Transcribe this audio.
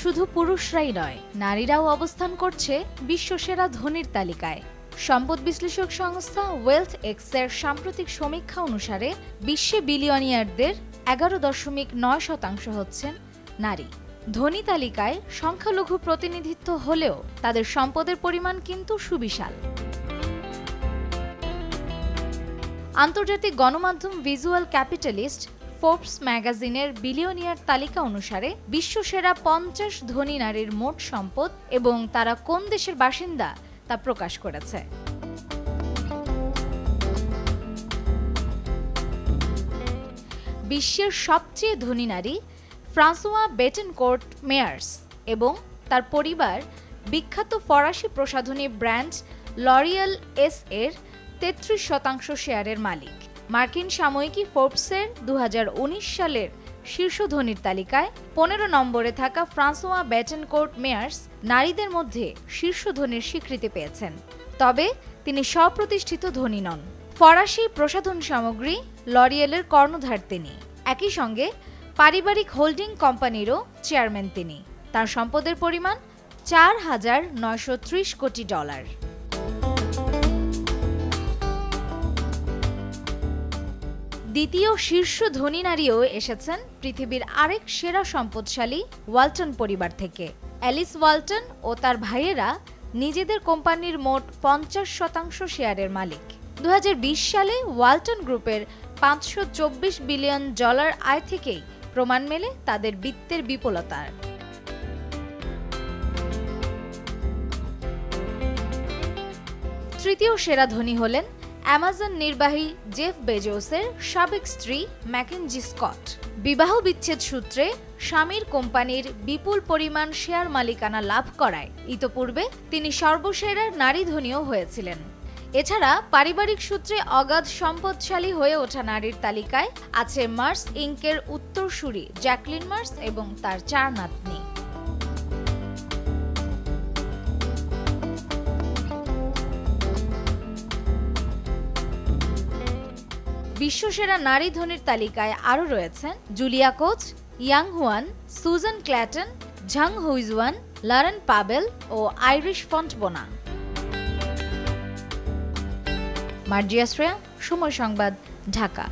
শুধু পুরুষরাই নয়, নারীরাও অবস্থান করছে বিশ্বসেরা ধনীর তালিকায়। সম্পদ বিশ্লেষক সংস্থা ওয়েলথ এক্সের সাম্প্রতিক সমীক্ষা অনুসারে বিশ্বে বিলিয়নিয়ারদের এগারো দশমিক নয় শতাংশ হচ্ছেন নারী। ধনী তালিকায় সংখ্যালঘু প্রতিনিধিত্ব হলেও তাদের সম্পদের পরিমাণ কিন্তু সুবিশাল। আন্তর্জাতিক গণমাধ্যম ভিজুয়াল ক্যাপিটালিস্ট ফোর্বস ম্যাগাজিনের বিলিয়নিয়ার তালিকা অনুসারে, বিশ্বসেরা পঞ্চাশ ধনী নারীর মোট সম্পদ এবং তারা কোন দেশের বাসিন্দা তা প্রকাশ করেছে। বিশ্বের সবচেয়ে ধনী নারী ফ্রান্সোয়া বেটেনকোর্ট মেয়ার্স এবং তার পরিবার বিখ্যাত ফরাসি প্রসাধনী ব্র্যান্ড লরিয়াল এস এর তেত্রিশ শতাংশ শেয়ারের মালিক। মার্কিন সাময়িকী ফোর্বসের দু হাজার উনিশ সালের শীর্ষ ধনীর তালিকায় পনেরো নম্বরে থাকা ফ্রান্সোয়া বেটেনকোর্ট মেয়ার্স নারীদের মধ্যে শীর্ষ ধনীর স্বীকৃতি পেয়েছেন। তবে তিনি স্বপ্রতিষ্ঠিত ধনী নন। ফরাসি প্রসাধন সামগ্রী লরিয়েলের কর্ণধার তিনি। একই সঙ্গে পারিবারিক হোল্ডিং কোম্পানিরও চেয়ারম্যান তিনি। তার সম্পদের পরিমাণ চার হাজার নয়শো ত্রিশ কোটি ডলার। দ্বিতীয় শীর্ষ ধনী নারীও এসেছেন পৃথিবীর আরেক সেরা সম্পদশালী ওয়ালটন পরিবার থেকে। অ্যালিস ওয়ালটন ও তার ভাইয়েরা নিজেদের কোম্পানির মোট পঞ্চাশ শতাংশ শেয়ারের মালিক। দু হাজার বিশ সালে ওয়ালটন গ্রুপের পাঁচশো চব্বিশ বিলিয়ন ডলার আয় থেকেই প্রমাণ মেলে তাদের বিত্তের বিপুলতার। তৃতীয় সেরা ধনী হলেন অ্যামাজন নির্বাহী জেফ বেজোসের সাবেক স্ত্রী ম্যাকেনজি স্কট। বিবাহ বিচ্ছেদ সূত্রে স্বামীর কোম্পানির বিপুল পরিমাণ শেয়ার মালিকানা লাভ করায়। ইতপূর্বে তিনি সর্বসেরা নারী ধনীও হয়েছিলেন। এছাড়া পারিবারিক সূত্রে অগাধ সম্পদশালী হয়ে ওঠা নারীর তালিকায় আছে মার্স ইঙ্কের উত্তরসূরি জ্যাকলিন মার্স এবং তার চার নাতনি। বিশ্বসেরা নারী ধনির তালিকায় আরও রয়েছেন Julia Koch, Yang Huiyan, Susanne Klatten, Zhang Huijuan, Laurene Powell ও আইরিশ ফন্ট বোনা মার্জিয়া শ্রেয়া, সময় সংবাদ, ঢাকা।